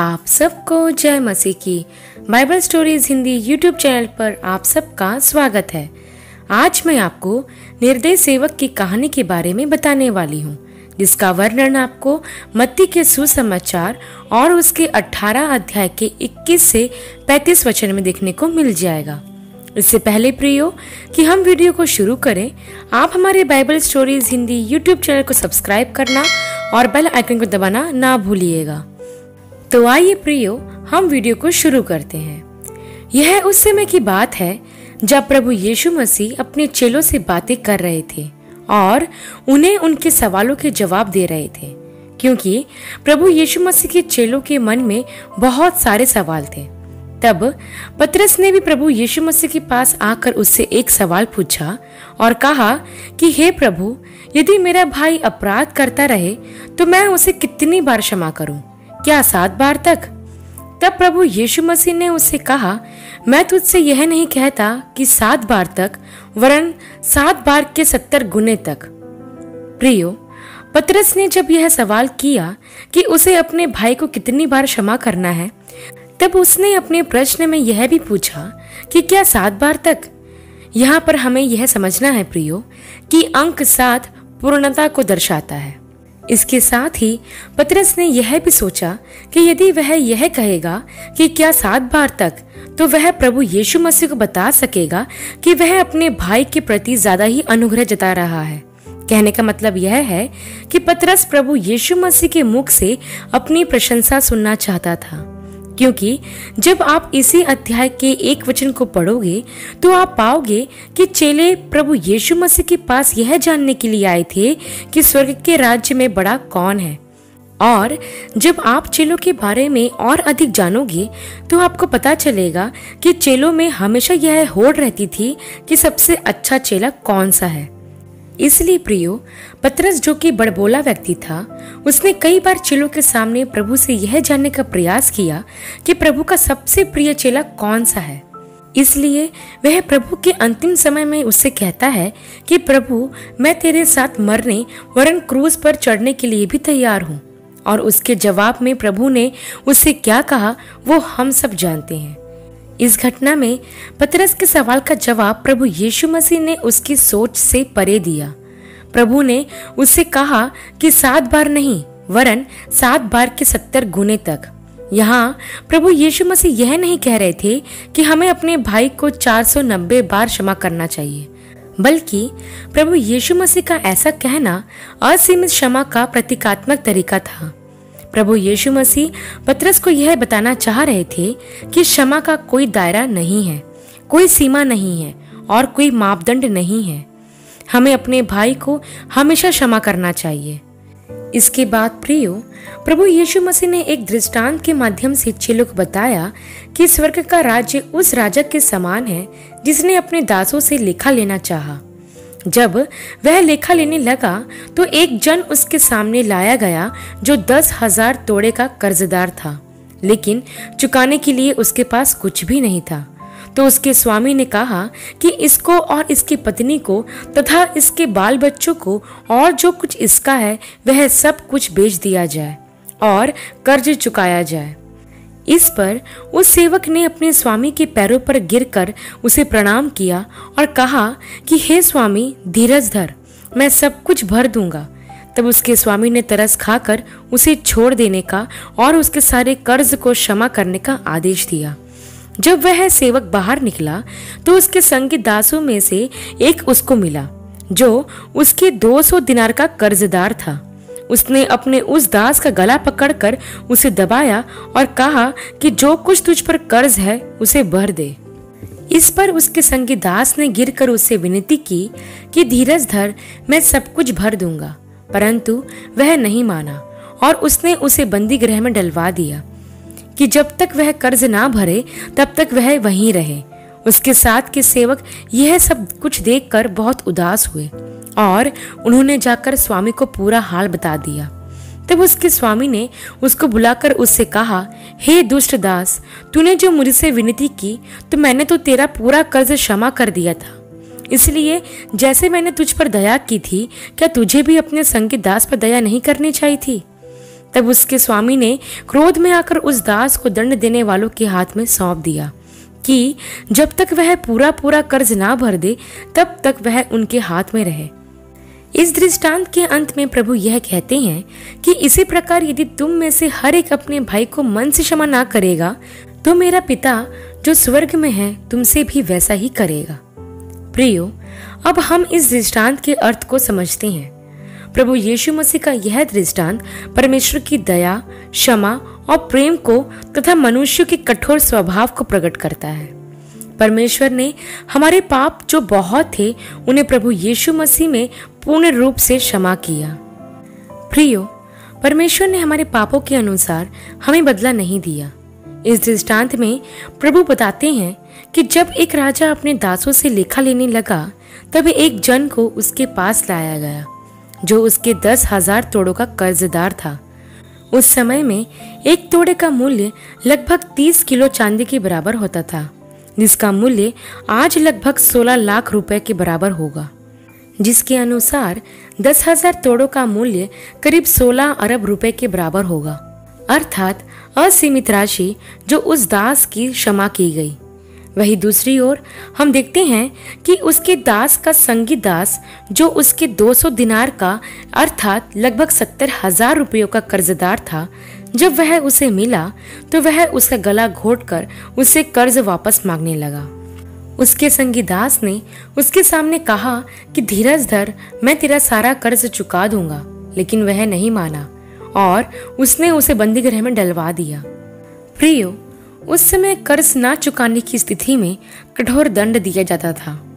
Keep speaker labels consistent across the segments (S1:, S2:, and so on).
S1: आप सबको जय मसीह की। Bible stories Hindi YouTube channel पर आप सबका स्वागत है। आज मैं आपको निर्दय सेवक की कहानी के बारे में बताने वाली हूँ, जिसका वर्णन आपको मत्ती के सुसमाचार और उसके 18 अध्याय के 21 से 35 वचन में देखने को मिल जाएगा। इससे पहले प्रियो, कि हम वीडियो को शुरू करें, आप हमारे Bible stories Hindi YouTube channel को सब्सक्राइब करना और बेल आइकन को दबाना ना भूलिएगा। तो आइए प्रियो, हम वीडियो को शुरू करते हैं। यह उस समय की बात है, जब प्रभु यीशु मसीह अपने चेलों से बातें कर रहे थे और उन्हें उनके सवालों के जवाब दे रहे थे, क्योंकि प्रभु यीशु मसीह के चेलों के मन में बहुत सारे सवाल थे। तब पतरस ने भी प्रभु यीशु मसीह के पास आकर उससे एक सवाल पूछा और कहा कि, हे प्रभु, यदि मेरा भाई अपराध करता रहे तो मैं उसे कितनी बार क्षमा करूँ? क्या सात बार तक? तब प्रभु यीशु मसीह ने उससे कहा, मैं तुझसे यह नहीं कहता कि सात बार तक, वरन सात बार के सत्तर गुने तक। प्रियो, पतरस ने जब यह सवाल किया कि उसे अपने भाई को कितनी बार क्षमा करना है, तब उसने अपने प्रश्न में यह भी पूछा कि क्या सात बार तक? यहाँ पर हमें यह समझना है प्रियो कि अंक सात पूर्णता को दर्शाता है। इसके साथ ही पतरस ने यह भी सोचा कि यदि वह यह कहेगा कि क्या सात बार तक तो वह प्रभु यीशु मसीह को बता सकेगा कि वह अपने भाई के प्रति ज़्यादा ही अनुग्रह जता रहा है। कहने का मतलब यह है कि पतरस प्रभु यीशु मसीह के मुख से अपनी प्रशंसा सुनना चाहता था। क्योंकि जब आप इसी अध्याय के एक वचन को पढ़ोगे तो आप पाओगे कि चेले प्रभु यीशु मसीह के पास यह जानने के लिए आए थे कि स्वर्ग के राज्य में बड़ा कौन है। और जब आप चेलों के बारे में और अधिक जानोगे तो आपको पता चलेगा कि चेलों में हमेशा यह होड़ रहती थी कि सबसे अच्छा चेला कौन सा है। इसलिए प्रियो, पतरस जो कि बड़बोला व्यक्ति था, उसने कई बार चेलों के सामने प्रभु से यह जानने का प्रयास किया कि प्रभु का सबसे प्रिय चेला कौन सा है। इसलिए वह प्रभु के अंतिम समय में उससे कहता है कि, प्रभु, मैं तेरे साथ मरने, वरन क्रूज पर चढ़ने के लिए भी तैयार हूँ। और उसके जवाब में प्रभु ने उससे क्या कहा, वो हम सब जानते हैं। इस घटना में पतरस के सवाल का जवाब प्रभु यीशु मसीह ने उसकी सोच से परे दिया। प्रभु ने उससे कहा कि सात बार नहीं, वरन सात बार के सत्तर गुने तक। यहाँ प्रभु यीशु मसीह यह नहीं कह रहे थे कि हमें अपने भाई को 490 बार क्षमा करना चाहिए, बल्कि प्रभु यीशु मसीह का ऐसा कहना असीमित क्षमा का प्रतीकात्मक तरीका था। प्रभु यीशु मसीह पत्रस को यह बताना चाह रहे थे कि क्षमा का कोई दायरा नहीं है, कोई सीमा नहीं है और कोई मापदंड नहीं है हमें अपने भाई को हमेशा क्षमा करना चाहिए इसके बाद प्रियो, प्रभु यीशु मसीह ने एक दृष्टांत के माध्यम से चेलों को बताया कि स्वर्ग का राज्य उस राजा के समान है जिसने अपने दासों से लेखा लेना चाहा। जब वह लेखा लेने लगा तो एक जन उसके सामने लाया गया, जो दस हज़ार तोड़े का कर्जदार था। लेकिन चुकाने के लिए उसके पास कुछ भी नहीं था। तो उसके स्वामी ने कहा कि इसको और इसकी पत्नी को तथा इसके बाल बच्चों को और जो कुछ इसका है, वह सब कुछ बेच दिया जाए और कर्ज चुकाया जाए। इस पर उस सेवक ने अपने स्वामी के पैरों पर गिरकर उसे प्रणाम किया और कहा कि, हे स्वामी, धीरज धर, मैं सब कुछ भर दूँगा। तब उसके स्वामी ने तरस खाकर उसे छोड़ देने का और उसके सारे कर्ज को क्षमा करने का आदेश दिया। जब वह सेवक बाहर निकला तो उसके संगी दासों में से एक उसको मिला, जो उसके 200 दिनार का कर्जदार था। उसने अपने उस दास का गला पकड़कर उसे दबाया और कहा कि जो कुछ तुझ पर कर्ज है, उसे भर दे। इस पर उसके संगी दास ने गिरकर उससे विनती की कि, धीरज धर, मैं सब कुछ भर दूँगा। परंतु वह नहीं माना और उसने उसे बंदी गृह में डलवा दिया कि जब तक वह कर्ज ना भरे, तब तक वह वहीं रहे। उसके साथ के सेवक यह सब कुछ देखकर बहुत उदास हुए। और उन्होंने जाकर स्वामी को पूरा हाल बता दिया। तब उसके स्वामी ने उसको बुलाकर उससे कहा हे hey, दुष्ट दास तूने जो मुझसे विनती की तो मैंने तो तेरा पूरा कर्ज क्षमा कर दिया था। इसलिए जैसे मैंने तुझ पर दया की थी क्या तुझे भी अपने संग दास पर दया नहीं करनी चाहिए थी? तब उसके स्वामी ने क्रोध में आकर उस दास को दंड देने वालों के हाथ में सौंप दिया कि जब तक वह पूरा पूरा कर्ज ना भर दे तब तक वह उनके हाथ में रहे। इस दृष्टांत के अंत में प्रभु यह कहते हैं कि इसी प्रकार यदि तुम में से हर एक अपने भाई को मन से क्षमा ना करेगा तो मेरा पिता जो स्वर्ग में है तुमसे भी वैसा ही करेगा। प्रियो, अब हम इस दृष्टांत के अर्थ को समझते हैं। प्रभु यीशु मसीह का यह दृष्टांत परमेश्वर की दया, क्षमा और प्रेम को तथा मनुष्य के कठोर स्वभाव को प्रकट करता है। परमेश्वर ने हमारे पाप जो बहुत थे, उन्हें प्रभु यीशु मसीह में पूर्ण रूप से क्षमा किया। प्रियो, परमेश्वर ने हमारे पापों के अनुसार हमें बदला नहीं दिया। इस दृष्टांत में प्रभु बताते हैं कि जब एक राजा अपने दासों से लेखा लेने लगा, तब एक जन को उसके पास लाया गया, जो उसके दस हज़ार तोड़ों का कर्जदार था। उस समय में एक तोड़े का मूल्य लगभग तीस किलो चांदी के बराबर होता था। जिसका मूल्य आज लगभग सोलह लाख रुपए के बराबर होगा, जिसके अनुसार दस हज़ार तोड़ों का मूल्य करीब सोलह अरब रुपए के बराबर होगा, अर्थात असीमित राशि जो उस दास की क्षमा की गई। वही दूसरी ओर हम देखते हैं कि उसके दास का संगी दास, जो उसके 200 दिनार का, अर्थात लगभग सत्तर हज़ार रुपयों का कर्जदार था जब वह उसे मिला तो वह उसका गला घोट कर उसे कर्ज वापस मांगने लगा। उसके संगी दास ने उसके सामने कहा कि, धीरज धर, मैं तेरा सारा कर्ज चुका दूँगा। लेकिन वह नहीं माना, और उसने उसे बंदी गृह में डलवा दिया। प्रियो, उस समय कर्ज ना चुकाने की स्थिति में कठोर दंड दिया जाता था।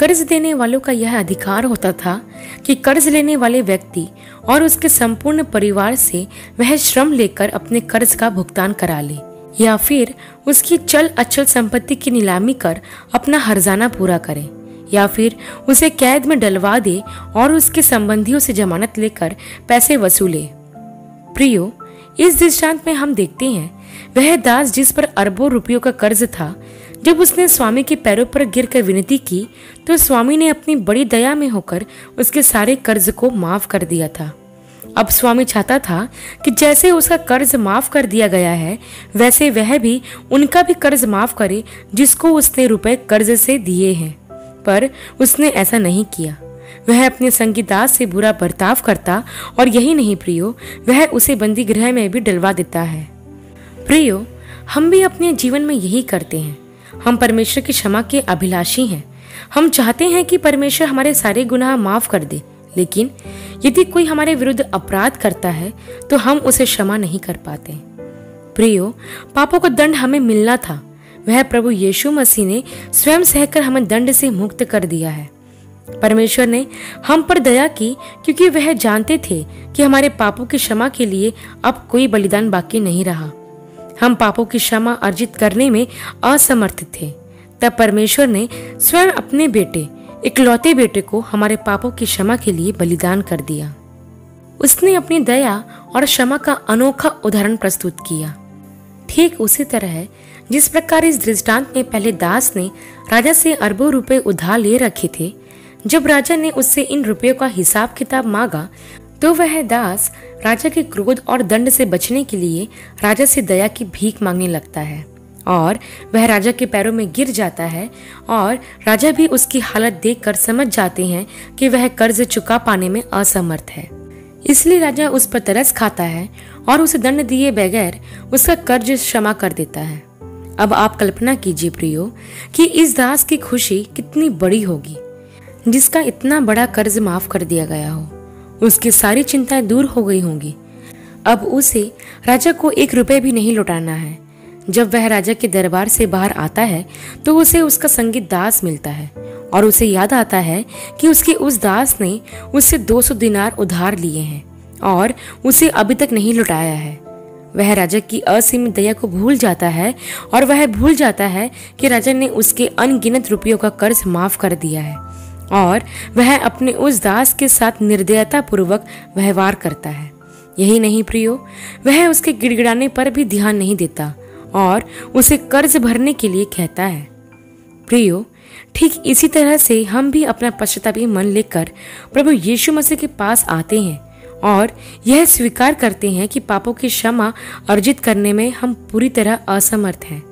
S1: कर्ज देने वालों का यह अधिकार होता था कि कर्ज लेने वाले व्यक्ति और उसके संपूर्ण परिवार से वह श्रम लेकर अपने कर्ज का भुगतान करा ले, या फिर उसकी चल अचल संपत्ति की नीलामी कर अपना हरजाना पूरा करे, या फिर उसे कैद में डलवा दे और उसके संबंधियों से जमानत लेकर पैसे वसूले। प्रियो, इस दृष्टांत में हम देखते हैं, वह दास जिस पर अरबों रुपयों का कर्ज था जब उसने स्वामी के पैरों पर गिर कर विनती की तो स्वामी ने अपनी बड़ी दया में होकर उसके सारे कर्ज को माफ़ कर दिया था। अब स्वामी चाहता था कि जैसे उसका कर्ज माफ़ कर दिया गया है, वैसे वह भी उनका भी कर्ज माफ़ करे, जिसको उसने रुपए कर्ज से दिए हैं। पर उसने ऐसा नहीं किया। वह अपने संगीदास से बुरा बर्ताव करता, और यही नहीं प्रियो, वह उसे बंदी गृह में भी डलवा देता है। प्रियो, हम भी अपने जीवन में यही करते हैं। हम परमेश्वर की क्षमा के अभिलाषी हैं। हम चाहते हैं कि परमेश्वर हमारे सारे गुनाह माफ़ कर दे, लेकिन यदि कोई हमारे विरुद्ध अपराध करता है तो हम उसे क्षमा नहीं कर पाते। प्रियो, पापों का दंड हमें मिलना था। वह प्रभु यीशु मसीह ने स्वयं सहकर हमें दंड से मुक्त कर दिया है। परमेश्वर ने हम पर दया की, क्योंकि वह जानते थे कि हमारे पापों की क्षमा के लिए अब कोई बलिदान बाकी नहीं रहा। हम पापों की क्षमा अर्जित करने में असमर्थ थे। तब परमेश्वर ने स्वयं अपने बेटे, इकलौते बेटे को हमारे पापों की क्षमा के लिए बलिदान कर दिया। उसने अपनी दया और क्षमा का अनोखा उदाहरण प्रस्तुत किया। ठीक उसी तरह है जिस प्रकार इस दृष्टांत में पहले दास ने राजा से अरबों रुपए उधार ले रखे थे, जब राजा ने उससे इन रुपयों का हिसाब किताब मांगा तो वह दास राजा के क्रोध और दंड से बचने के लिए राजा से दया की भीख मांगने लगता है और वह राजा के पैरों में गिर जाता है और राजा भी उसकी हालत देखकर समझ जाते हैं कि वह कर्ज चुका पाने में असमर्थ है। इसलिए राजा उस पर तरस खाता है और उसे दंड दिए बगैर उसका कर्ज क्षमा कर देता है। अब आप कल्पना कीजिए प्रियो कि इस दास की खुशी कितनी बड़ी होगी, जिसका इतना बड़ा कर्ज माफ़ कर दिया गया हो। उसकी सारी चिंताएँ दूर हो गई होंगी। अब उसे राजा को एक रुपए भी नहीं लौटाना है। जब वह राजा के दरबार से बाहर आता है तो उसे उसका संगीत दास मिलता है और उसे याद आता है कि उसके उस दास ने उससे 200 दिनार उधार लिए हैं और उसे अभी तक नहीं लुटाया है। वह राजा की असीमित दया को भूल जाता है और वह भूल जाता है कि राजा ने उसके अनगिनत रुपयों का कर्ज माफ़ कर दिया है। और वह अपने उस दास के साथ निर्दयता पूर्वक व्यवहार करता है। यही नहीं प्रियो, वह उसके गिड़गिड़ाने पर भी ध्यान नहीं देता और उसे कर्ज भरने के लिए कहता है। प्रियो, ठीक इसी तरह से हम भी अपना पश्चातापी मन लेकर प्रभु यीशु मसीह के पास आते हैं और यह स्वीकार करते हैं कि पापों की क्षमा अर्जित करने में हम पूरी तरह असमर्थ हैं।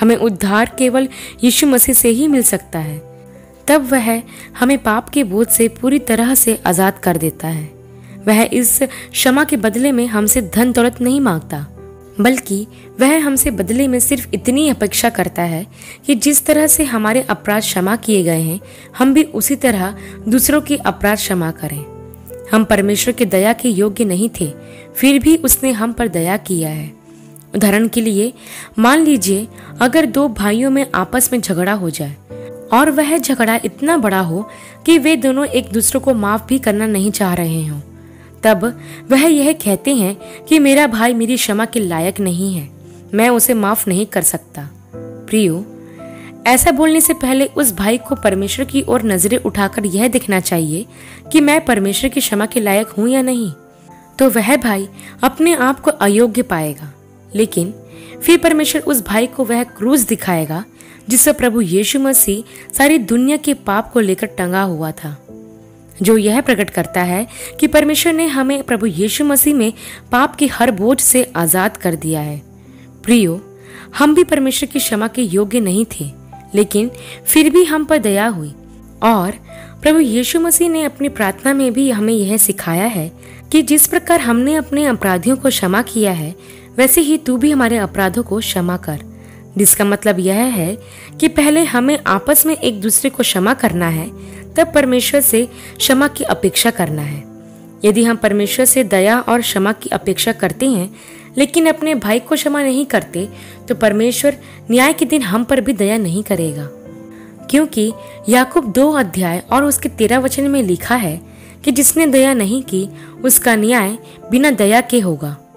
S1: हमें उद्धार केवल यीशु मसीह से ही मिल सकता है। तब वह हमें पाप के बोझ से पूरी तरह से आज़ाद कर देता है। वह इस क्षमा के बदले में हमसे धन दौलत नहीं माँगता, बल्कि वह हमसे बदले में सिर्फ़ इतनी अपेक्षा करता है कि जिस तरह से हमारे अपराध क्षमा किए गए हैं, हम भी उसी तरह दूसरों के अपराध क्षमा करें। हम परमेश्वर के दया के योग्य नहीं थे, फिर भी उसने हम पर दया किया है। उदाहरण के लिए, मान लीजिए, अगर दो भाइयों में आपस में झगड़ा हो जाए और वह झगड़ा इतना बड़ा हो कि वे दोनों एक दूसरे को माफ़ भी करना नहीं चाह रहे हों। तब वह यह कहते हैं कि मेरा भाई मेरी क्षमा के लायक नहीं है, मैं उसे माफ़ नहीं कर सकता। प्रियो, ऐसा बोलने से पहले उस भाई को परमेश्वर की ओर नज़रें उठाकर यह देखना चाहिए कि मैं परमेश्वर की क्षमा के लायक हूँ या नहीं। तो वह भाई अपने आप को अयोग्य पाएगा, लेकिन फिर परमेश्वर उस भाई को वह क्रूज दिखाएगा जिससे प्रभु यीशु मसीह सारी दुनिया के पाप को लेकर टंगा हुआ था। जो यह प्रकट करता है कि परमेश्वर ने हमें प्रभु यीशु मसीह में पाप के हर बोझ से आज़ाद कर दिया है। प्रियो, हम भी परमेश्वर की क्षमा के योग्य नहीं थे, लेकिन फिर भी हम पर दया हुई। और प्रभु यीशु मसीह ने अपनी प्रार्थना में भी हमें यह सिखाया है कि जिस प्रकार हमने अपने अपराधियों को क्षमा किया है, वैसे ही तू भी हमारे अपराधों को क्षमा कर। जिसका मतलब यह है कि पहले हमें आपस में एक दूसरे को क्षमा करना है, तब परमेश्वर से क्षमा की अपेक्षा करना है। यदि हम परमेश्वर से दया और क्षमा की अपेक्षा करते हैं, लेकिन अपने भाई को क्षमा नहीं करते तो परमेश्वर न्याय के दिन हम पर भी दया नहीं करेगा। क्योंकि याकूब दो अध्याय और उसके तेरह वचन में लिखा है कि जिसने दया नहीं की, उसका न्याय बिना दया के होगा।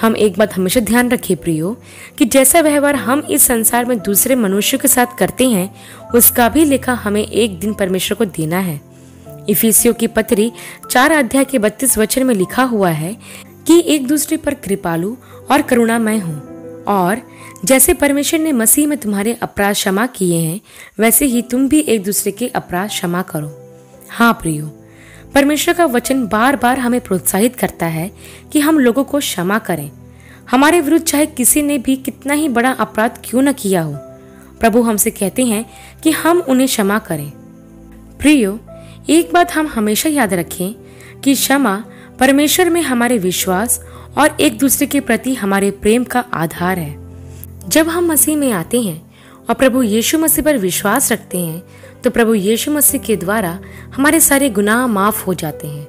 S1: हम एक बात हमेशा ध्यान रखें प्रियो, कि जैसा व्यवहार हम इस संसार में दूसरे मनुष्यों के साथ करते हैं, उसका भी लेखा हमें एक दिन परमेश्वर को देना है। इफिसियों की पत्री चार अध्याय के बत्तीस वचन में लिखा हुआ है कि एक दूसरे पर कृपालु और करुणामय हूँ। और जैसे परमेश्वर ने मसीह में तुम्हारे अपराध क्षमा किए हैं, वैसे ही तुम भी एक दूसरे के अपराध क्षमा करो। हाँ प्रियो परमेश्वर का वचन बार बार हमें प्रोत्साहित करता है कि हम लोगों को क्षमा करें। हमारे विरुद्ध चाहे किसी ने भी कितना ही बड़ा अपराध क्यों न किया हो, प्रभु हमसे कहते हैं कि हम उन्हें क्षमा करें। प्रियो, एक बात हम हमेशा याद रखें कि क्षमा परमेश्वर में हमारे विश्वास और एक दूसरे के प्रति हमारे प्रेम का आधार है। जब हम मसीह में आते हैं और प्रभु यीशु मसीह पर विश्वास रखते हैं तो प्रभु यीशु मसीह के द्वारा हमारे सारे गुनाह माफ़ हो जाते हैं।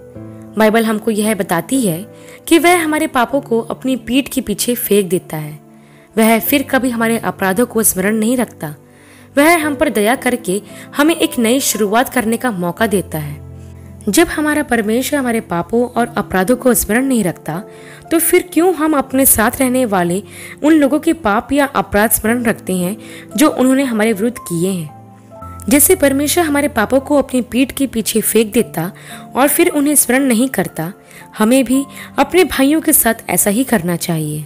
S1: बाइबल हमको यह बताती है कि वह हमारे पापों को अपनी पीठ के पीछे फेंक देता है। वह फिर कभी हमारे अपराधों को स्मरण नहीं रखता। वह हम पर दया करके हमें एक नई शुरुआत करने का मौका देता है। जब हमारा परमेश्वर हमारे पापों और अपराधों को स्मरण नहीं रखता तो फिर क्यों हम अपने साथ रहने वाले उन लोगों के पाप या अपराध स्मरण रखते हैं जो उन्होंने हमारे विरुद्ध किए हैं? जैसे परमेश्वर हमारे पापों को अपनी पीठ के पीछे फेंक देता और फिर उन्हें स्मरण नहीं करता, हमें भी अपने भाइयों के साथ ऐसा ही करना चाहिए।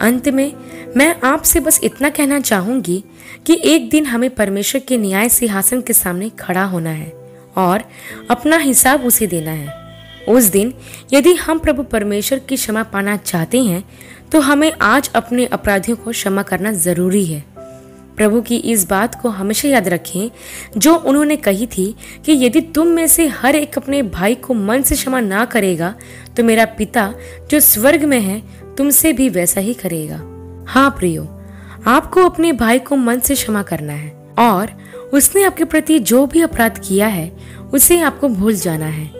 S1: अंत में, मैं आपसे बस इतना कहना चाहूँगी कि एक दिन हमें परमेश्वर के न्याय सिंहासन के सामने खड़ा होना है। और अपना हिसाब उसे देना है। उस दिन, यदि हम प्रभु परमेश्वर की क्षमा पाना चाहते हैं तो हमें आज अपने अपराधियों को क्षमा करना ज़रूरी है। प्रभु की इस बात को हमेशा याद रखें, जो उन्होंने कही थी कि यदि तुम में से हर एक अपने भाई को मन से क्षमा ना करेगा तो मेरा पिता जो स्वर्ग में है, तुमसे भी वैसा ही करेगा। हाँ प्रियो, आपको अपने भाई को मन से क्षमा करना है, और उसने आपके प्रति जो भी अपराध किया है, उसे आपको भूल जाना है।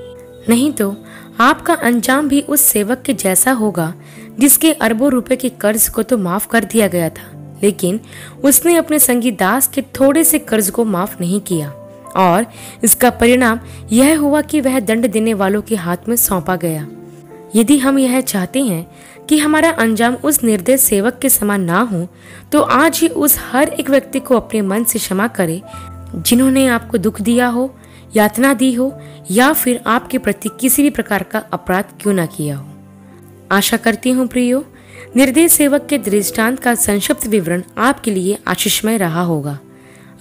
S1: नहीं तो आपका अंजाम भी उस सेवक के जैसा होगा, जिसके अरबों रुपए के कर्ज को तो माफ़ कर दिया गया था। लेकिन, उसने अपने संगी दास के थोड़े से कर्ज को माफ़ नहीं किया। और इसका परिणाम यह हुआ कि वह दंड देने वालों के हाथ में सौंपा गया। यदि हम यह चाहते हैं कि हमारा अंजाम उस निर्देश सेवक के समान ना हो तो आज ही उस हर एक व्यक्ति को अपने मन से क्षमा करे, जिन्होंने आपको दुख दिया हो, यातना दी हो, या फिर आपके प्रति किसी भी प्रकार का अपराध क्यों ना किया हो। आशा करती हूँ प्रियो निर्देश सेवक के दृष्टांत का संक्षिप्त विवरण आपके लिए आशीषमय रहा होगा।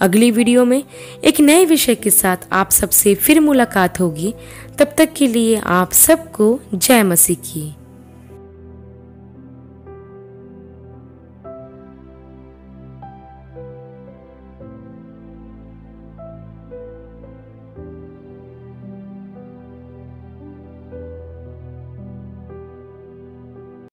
S1: अगली वीडियो में एक नए विषय के साथ आप सबसे फिर मुलाकात होगी, तब तक के लिए आप सबको जय मसीह की।